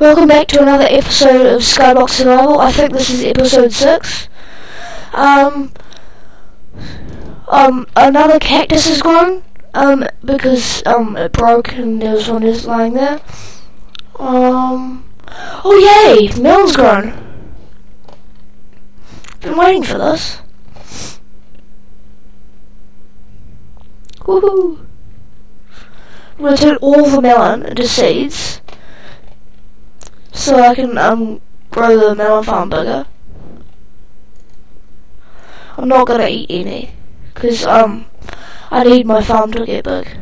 Welcome back to another episode of Skyblock Survival. I think this is episode 6. Um, um, another cactus has grown, um, because, um, it broke and there was one just lying there. Um, oh yay, melon's grown. Been waiting for this. Woohoo! I'm gonna turn all the melon into seeds so I can um grow the melon farm bigger. I'm not gonna eat any because um I need my farm to get big.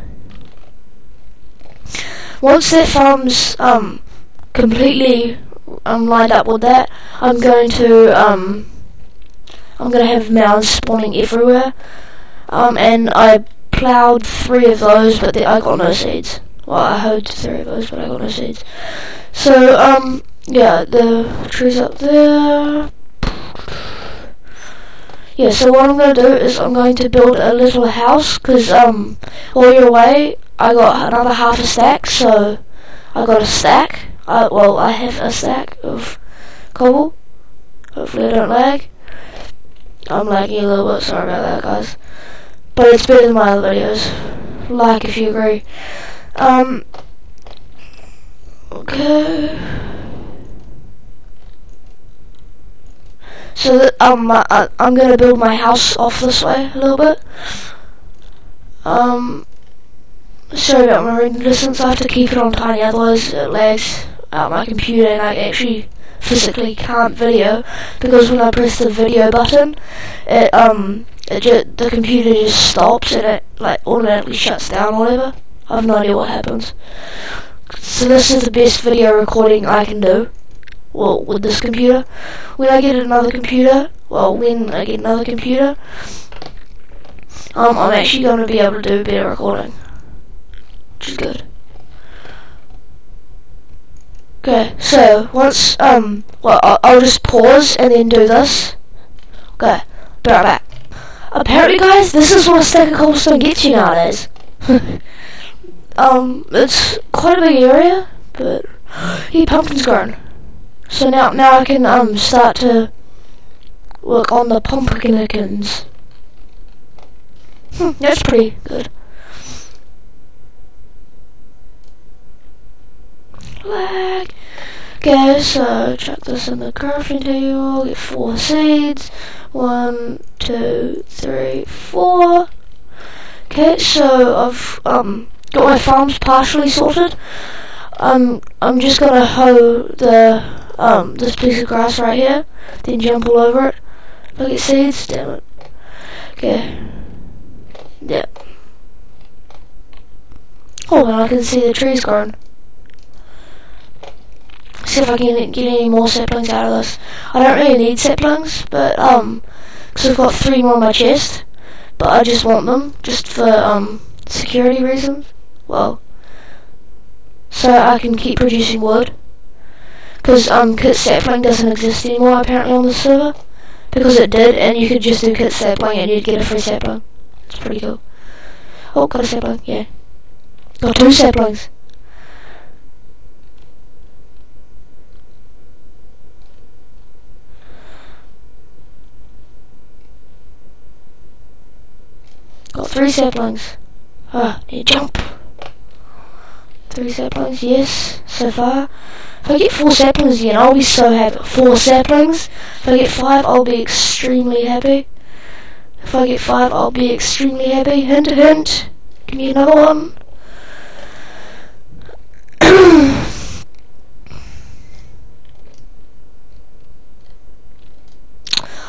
Once that farm's um completely um lined up with that, I'm going to um I'm gonna have melons spawning everywhere. Um and I plowed three of those, but I got no seeds. Well, I hoed three of those, but I got no seeds. So, um, yeah, the tree's up there. Yeah, so what I'm going to do is I'm going to build a little house, because, um, while you're away, I got another half a stack, so I got a stack. I, well, I have a stack of cobble. Hopefully I don't lag. I'm lagging a little bit, sorry about that, guys. But it's better than my other videos. Like if you agree. Um, okay. So um, I, I'm gonna build my house off this way a little bit. Um, sorry about my reading distance. I have to keep it on tiny, otherwise it lags out my computer, and I actually physically can't video because when I press the video button, it um, it the computer just stops and it like automatically shuts down or whatever. I have no idea what happens. So this is the best video recording I can do. Well, with this computer. When I get another computer, well, when I get another computer, um, I'm actually going to be able to do better recording. Which is good. Okay, so, once, um, well, I'll, I'll just pause and then do this. Okay, be right back. Apparently, guys, this is what a stack of cobblestone gets you nowadays. um, it's quite a big area, but he pumpkin's grown. So now, now I can um start to work on the pumpkinikins. Hmm, that's pretty good. Lag. Okay, so check this in the crafting table. Get four seeds. One, two, three, four. Okay, so I've um got my farms partially sorted. Um, I'm just gonna hoe the um this piece of grass right here, then jump all over it. Look at seeds, damn it. Okay. Yeah. Oh, and I can see the trees growing. See if I can get any more saplings out of this. I don't really need saplings, but um, because I've got three more in my chest, but I just want them just for um security reasons. Well, so I can keep producing wood. Because um, kit sapling doesn't exist anymore apparently on the server. Because it did, and you could just do kit sapling and you'd get a free sapling. It's pretty cool. Oh, got a sapling, yeah. Got two saplings. Got three saplings. Ah, need jump. Three saplings, yes, so far. If I get four saplings again, I'll be so happy. Four saplings. If I get five, I'll be extremely happy. If I get five, I'll be extremely happy. Hint, hint. Give me another one.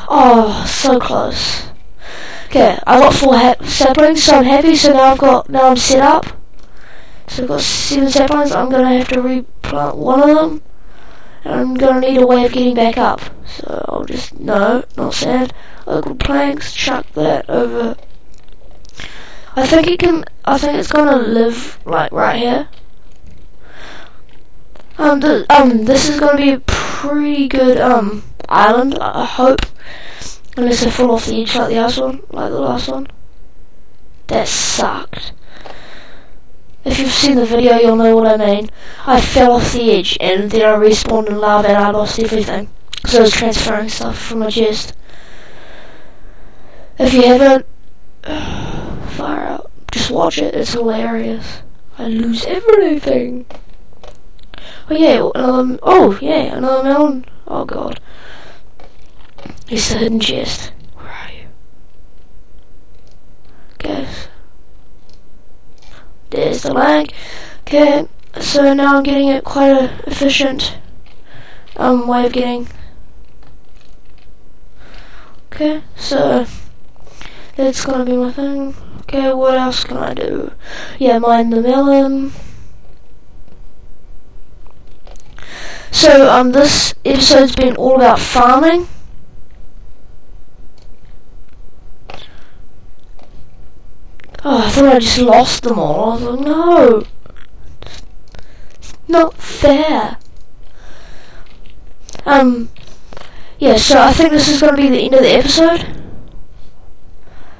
oh, so close. Okay, I got four saplings, so I'm happy. So now I've got now I'm set up. So I've got seven saplings. I'm gonna have to replant one of them, and I'm gonna need a way of getting back up. So I'll just no, not sand. Local planks. Chuck that over. I think it can. I think it's gonna live like right here. Um, the, um, this is gonna be a pretty good um island. I hope. Unless I fall off the edge like the last one, like the last one. That sucked. If you've seen the video, you'll know what I mean. I fell off the edge, and then I respawned in lava, and I lost everything. So I was transferring stuff from my chest. If you haven't, fire out. Just watch it. It's hilarious. I lose everything. Oh yeah, another. Oh yeah, another melon. Oh god. It's the hidden chest. Where are you? Guess. There's the lag. Okay, so now I'm getting it quite a efficient um way of getting. Okay, so that's gonna be my thing. Okay, what else can I do? Yeah, mine the melon. So, um, this episode's been all about farming. Oh, I thought I just lost them all. I was like, no. It's not fair. Um, yeah, so I think this is going to be the end of the episode.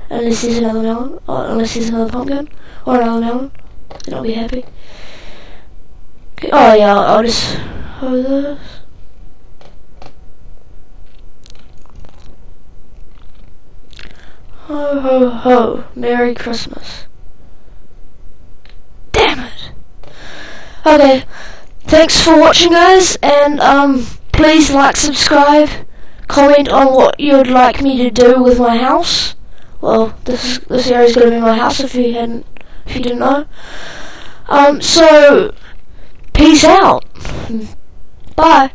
Unless there's another melon, or unless there's another pumpkin, or another melon, then I'll be happy. Oh yeah, I'll, I'll just hold this. Ho ho ho, Merry Christmas. Damn it. Okay, thanks for watching guys, and um, please like, subscribe, comment on what you'd like me to do with my house well, this this area is going to be my house if you hadn't, if you didn't know. Um, so, peace out. Bye.